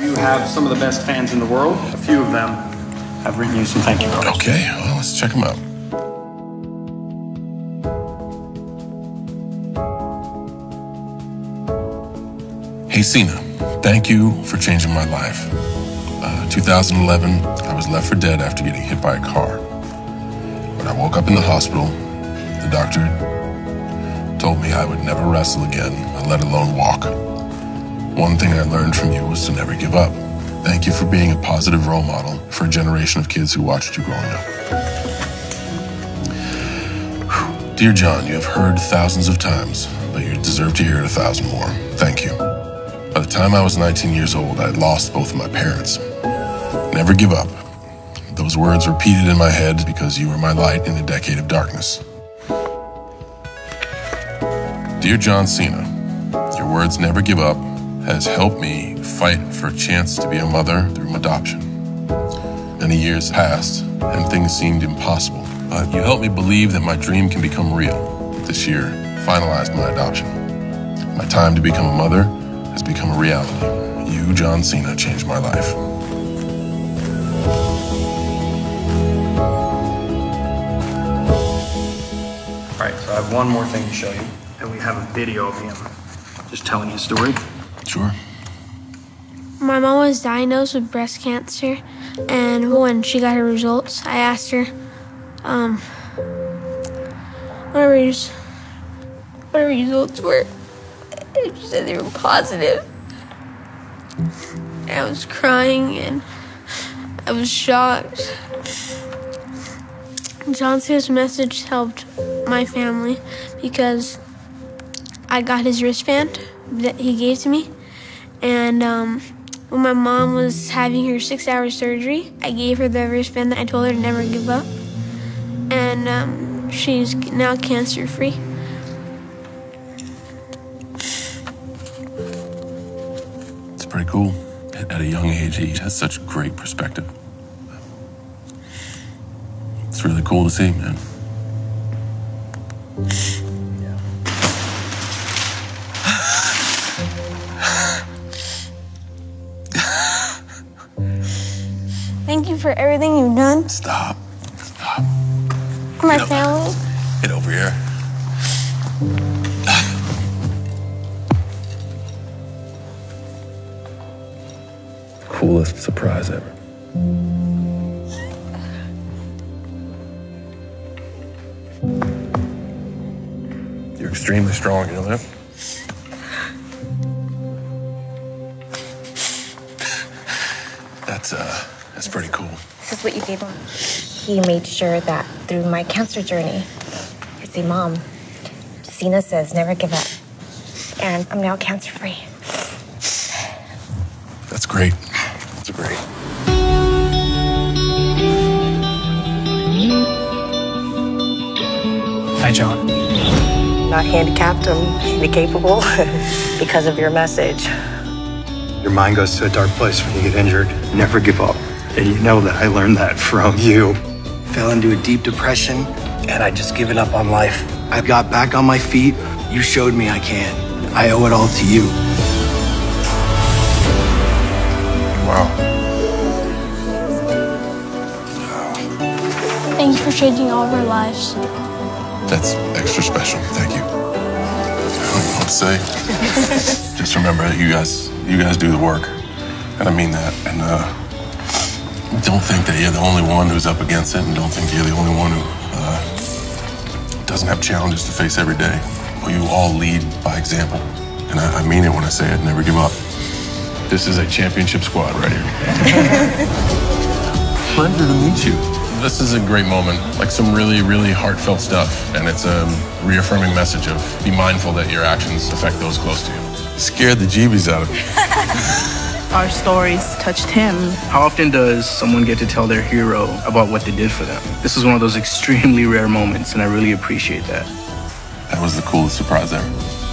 You have some of the best fans in the world. A few of them have written you some thank you notes. Okay, well, let's check them out. Hey, Cena, thank you for changing my life. Uh, 2011, I was left for dead after getting hit by a car. When I woke up in the hospital, the doctor told me I would never wrestle again, let alone walk. One thing I learned from you was to never give up. Thank you for being a positive role model for a generation of kids who watched you growing up. Dear John, you have heard thousands of times, but you deserve to hear it a thousand more. Thank you. By the time I was 19 years old, I had lost both of my parents. Never give up. Those words repeated in my head because you were my light in a decade of darkness. Dear John Cena, your words never give up has helped me fight for a chance to be a mother through adoption. Many years passed and things seemed impossible, but you helped me believe that my dream can become real. This year finalized my adoption. My time to become a mother has become a reality. You, John Cena, changed my life. All right, so I have one more thing to show you. And we have a video of him just telling his story. Sure. My mom was diagnosed with breast cancer, and when she got her results, I asked her, um, what her, res- what her results were. And she said they were positive. And I was crying and I was shocked. John Cena's message helped my family because I got his wristband that he gave to me. And um, when my mom was having her six hour surgery, I gave her the wristband. That I told her to never give up. And um, she's now cancer free. It's pretty cool. At a young age, he has such great perspective. It's really cool to see, man. For everything you've done Stop. Stop. for my Yep. family. Get over here. Coolest surprise ever. You're extremely strong, you know that? That's uh that's pretty cool. This is what you gave him. He made sure that through my cancer journey, I say, Mom, Cena says never give up. And I'm now cancer free. That's great. That's great. Hi, John. not handicapped, I'm handicapable because of your message. Your mind goes to a dark place when you get injured. Never give up. And you know that I learned that from you. Fell into a deep depression, and I just given up on life. I got back on my feet. You showed me I can. I owe it all to you. Wow. Thank you for changing all of our lives. That's extra special. Thank you. I don't know what to say. Just remember that you guys you guys do the work. And I mean that. And uh don't think that you're the only one who's up against it and don't think you're the only one who uh, doesn't have challenges to face every day. Well, you all lead by example. And I, I mean it when I say it, never give up. This is a championship squad right here. Pleasure to meet you. This is a great moment, like some really, really heartfelt stuff. And it's a reaffirming message of be mindful that your actions affect those close to you. Scared the jeebies out of me. Our stories touched him. How often does someone get to tell their hero about what they did for them? This is one of those extremely rare moments, and I really appreciate that. That was the coolest surprise ever.